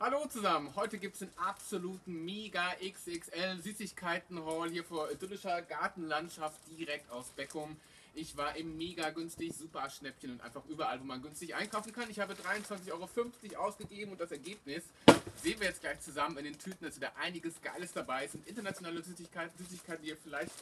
Hallo zusammen, heute gibt es einen absoluten Mega XXL Süßigkeiten-Haul hier vor idyllischer Gartenlandschaft direkt aus Beckum. Ich war im mega günstig Super Schnäppchen und einfach überall, wo man günstig einkaufen kann. Ich habe 23,50 Euro ausgegeben und das Ergebnis sehen wir jetzt gleich zusammen in den Tüten, dass da einiges Geiles dabei ist. Und internationale Süßigkeiten, Süßigkeiten, die ihr vielleicht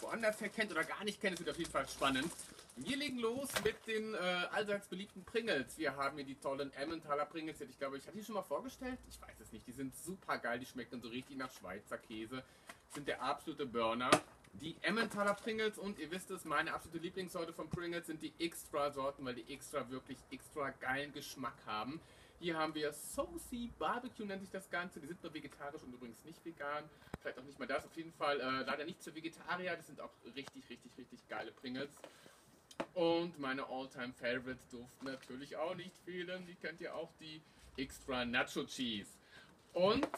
woanders her kennt oder gar nicht kennt. Es wird auf jeden Fall spannend. Wir legen los mit den äh, allseits beliebten Pringles. Wir haben hier die tollen Emmentaler Pringles. Ich glaube, ich hatte die schon mal vorgestellt. Ich weiß es nicht. Die sind super geil. Die schmecken so richtig nach Schweizer Käse. Sind der absolute Burner. Die Emmentaler Pringles und ihr wisst es, meine absolute Lieblingssorte von Pringles sind die Extra-Sorten, weil die Extra wirklich extra geilen Geschmack haben. Hier haben wir Saucy Barbecue nennt sich das Ganze. Die sind nur vegetarisch und übrigens nicht vegan. Vielleicht auch nicht mal das. Auf jeden Fall äh, leider nicht für Vegetarier. Das sind auch richtig, richtig, richtig geile Pringles. Und meine All-Time Favorites durften natürlich auch nicht fehlen. Die kennt ihr auch, die Extra Nacho Cheese. Und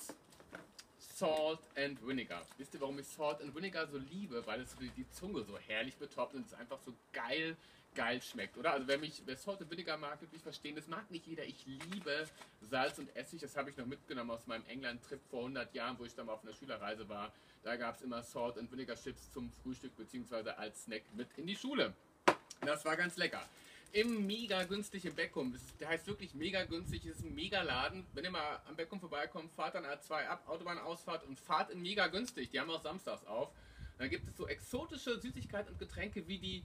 Salt and Vinegar. Wisst ihr, warum ich Salt and Vinegar so liebe? Weil es die Zunge so herrlich betoppt und es einfach so geil, geil schmeckt, oder? Also wer mich, wer Salt and Vinegar mag, wird mich verstehen. Das mag nicht jeder. Ich liebe Salz und Essig. Das habe ich noch mitgenommen aus meinem England-Trip vor 100 Jahren, wo ich dann mal auf einer Schülerreise war. Da gab es immer Salt and Vinegar Chips zum Frühstück bzw. als Snack mit in die Schule. Das war ganz lecker. Im mega günstigen Beckum. Der heißt wirklich mega günstig. Das ist ein mega Laden. Wenn ihr mal am Beckum vorbeikommt, fahrt dann A2 ab, Autobahnausfahrt und fahrt in mega günstig. Die haben auch samstags auf. Da gibt es so exotische Süßigkeiten und Getränke wie die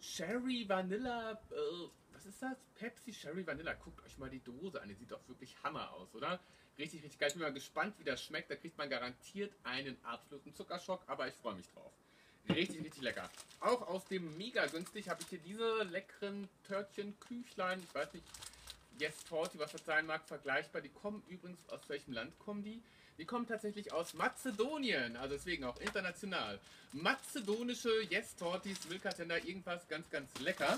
Sherry Vanilla. Äh, was ist das? Pepsi Sherry Vanilla. Guckt euch mal die Dose an. Die sieht doch wirklich Hammer aus, oder? Richtig, richtig geil. Ich bin mal gespannt, wie das schmeckt. Da kriegt man garantiert einen absoluten Zuckerschock, aber ich freue mich drauf. Richtig, richtig lecker. Auch aus dem mega günstig habe ich hier diese leckeren Törtchen, Küchlein, ich weiß nicht, Yes 40, was das sein mag, vergleichbar. Die kommen übrigens, aus welchem Land kommen die? Die kommen tatsächlich aus Mazedonien, also deswegen auch international. Mazedonische Yes Tortis, Milka Tender, irgendwas ganz, ganz lecker.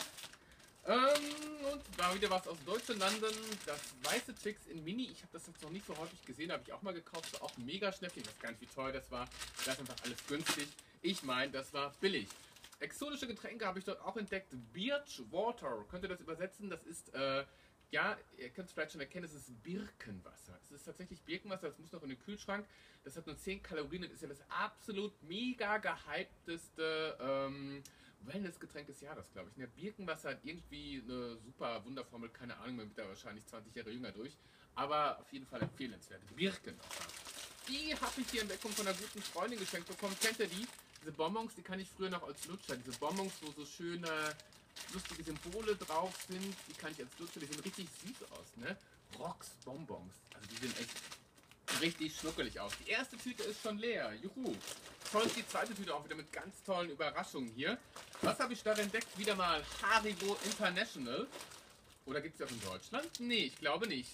Ähm, und war wieder was aus deutschen Landen. Das weiße Twix in Mini. Ich habe das jetzt noch nicht so häufig gesehen, habe ich auch mal gekauft. So auch mega Schnäppchen. Ich weiß gar nicht, wie teuer das war. Das ist einfach alles günstig. Ich meine, das war billig. Exotische Getränke habe ich dort auch entdeckt. Birch Water. Könnt ihr das übersetzen? Das ist, äh, ja, ihr könnt es vielleicht schon erkennen, es ist Birkenwasser. Es ist tatsächlich Birkenwasser, das muss noch in den Kühlschrank. Das hat nur 10 Kalorien und ist ja das absolut mega gehypteste ähm, Wellnessgetränk des Jahres, glaube ich. Ne? Birkenwasser hat irgendwie eine super Wunderformel, keine Ahnung, man wird da wahrscheinlich 20 Jahre jünger durch. Aber auf jeden Fall empfehlenswert. Birkenwasser. Die habe ich hier in Beckum von einer guten Freundin geschenkt bekommen. Kennt ihr die? Diese Bonbons, die kann ich früher noch als Lutscher. Diese Bonbons, wo so schöne, lustige Symbole drauf sind, die kann ich als Lutscher. Die sehen richtig süß aus, ne? Rocks Bonbons. Also die sehen echt richtig schnuckelig aus. Die erste Tüte ist schon leer. Juhu. Toll die zweite Tüte auch wieder mit ganz tollen Überraschungen hier. Was habe ich da entdeckt? Wieder mal Haribo International. Oder gibt es das in Deutschland? Nee, ich glaube nicht.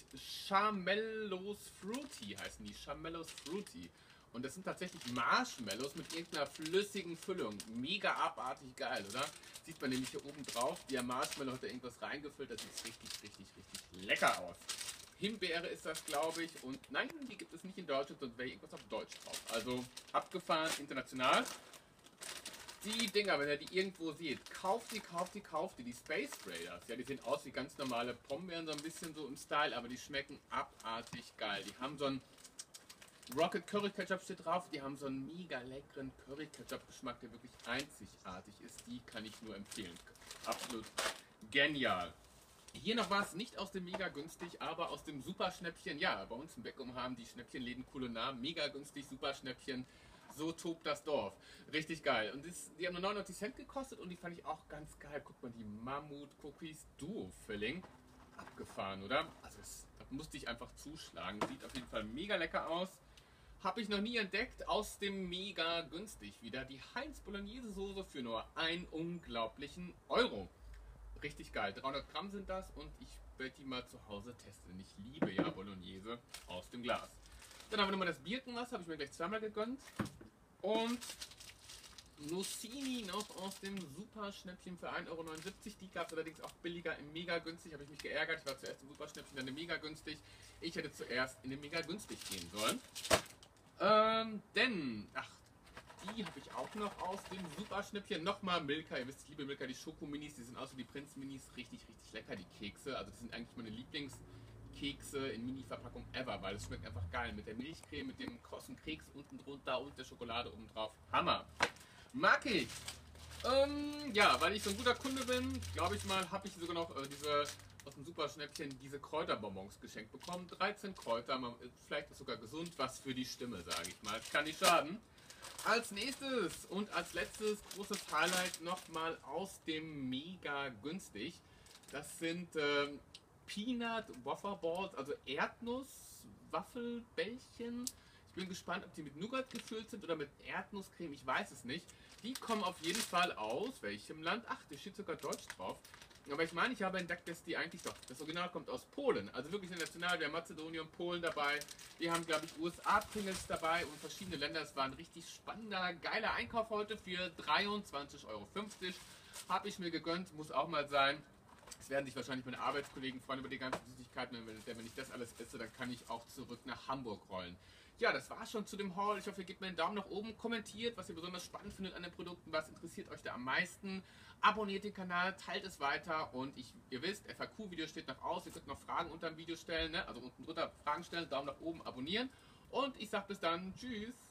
Charmellos Fruity heißen die. Charmellos Fruity. Und das sind tatsächlich Marshmallows mit irgendeiner flüssigen Füllung. Mega abartig geil, oder? Sieht man nämlich hier oben drauf. Der Marshmallow hat da irgendwas reingefüllt. Das sieht richtig, richtig, richtig lecker aus. Himbeere ist das, glaube ich. Und nein, die gibt es nicht in Deutschland, sondern wäre irgendwas auf Deutsch drauf. Also abgefahren, international. Die Dinger, wenn ihr die irgendwo seht, kauft die, kauft die, kauft die. Die Space Raiders, ja, die sehen aus wie ganz normale Pombeeren, so ein bisschen so im Style, aber die schmecken abartig geil. Die haben so einen Rocket Curry Ketchup steht drauf. Die haben so einen mega leckeren Curry Ketchup Geschmack, der wirklich einzigartig ist. Die kann ich nur empfehlen. Absolut genial. Hier noch was, nicht aus dem mega günstig, aber aus dem Super Schnäppchen. Ja, bei uns im Beckum haben die Schnäppchenläden coole Namen. Mega günstig, Super Schnäppchen. So tobt das Dorf. Richtig geil. Und das, die haben nur 99 Cent gekostet und die fand ich auch ganz geil. Guck mal, die Mammut Cookies Duo Filling. Abgefahren, oder? Also das, das musste ich einfach zuschlagen. Sieht auf jeden Fall mega lecker aus. Habe ich noch nie entdeckt. Aus dem mega günstig wieder die Heinz Bolognese Soße für nur einen unglaublichen Euro. Richtig geil. 300 Gramm sind das und ich werde die mal zu Hause testen. Ich liebe ja Bolognese aus dem Glas. Dann haben wir nochmal das Birkenwasser, habe ich mir gleich zweimal gegönnt. Und Nussini noch aus dem Super-Schnäppchen für 1,79 Euro. Die gab es allerdings auch billiger im Mega günstig. Habe ich mich geärgert. Ich war zuerst im Super-Schnäppchen, dann im Mega günstig. Ich hätte zuerst in den Mega günstig gehen sollen. Ähm, denn, ach, die habe ich auch noch aus dem Super-Schnäppchen. Nochmal Milka. Ihr wisst, ich liebe Milka. Die Schokominis, die sind aus wie die Prinz-Minis. Richtig, richtig lecker, die Kekse. Also, das sind eigentlich meine Lieblings- Kekse in Mini-Verpackung ever, weil es schmeckt einfach geil. Mit der Milchcreme, mit dem krossen Keks unten drunter und der Schokolade oben drauf. Hammer. Mag ich. Ähm, ja, weil ich so ein guter Kunde bin, glaube ich mal, habe ich sogar noch äh, diese aus dem Superschnäppchen diese Kräuterbonbons geschenkt bekommen. 13 Kräuter, man, vielleicht ist sogar gesund, was für die Stimme, sage ich mal. Kann nicht schaden. Als nächstes und als letztes großes Highlight nochmal aus dem Mega günstig. Das sind äh, Peanut Waffle Balls, also Erdnuss-Waffelbällchen. Ich bin gespannt, ob die mit Nougat gefüllt sind oder mit Erdnusscreme, ich weiß es nicht. Die kommen auf jeden Fall aus welchem Land? Ach, da steht sogar Deutsch drauf. Aber ich meine, ich habe entdeckt, dass die eigentlich doch, das Original kommt aus Polen. Also wirklich international, wir haben Mazedonien, Polen dabei. Wir haben, glaube ich, USA-Pringles dabei und verschiedene Länder. Es war ein richtig spannender, geiler Einkauf heute für 23,50 Euro. Habe ich mir gegönnt, muss auch mal sein. Es werden sich wahrscheinlich meine Arbeitskollegen freuen über die ganzen Süßigkeiten. Denn wenn ich das alles esse, dann kann ich auch zurück nach Hamburg rollen. Ja, das war schon zu dem Haul. Ich hoffe, ihr gebt mir einen Daumen nach oben, kommentiert, was ihr besonders spannend findet an den Produkten, was interessiert euch da am meisten. Abonniert den Kanal, teilt es weiter und ich, ihr wisst, FAQ-Video steht noch aus. Ihr könnt noch Fragen unter dem Video stellen, ne? also unten drunter Fragen stellen, Daumen nach oben, abonnieren. Und ich sag bis dann, tschüss.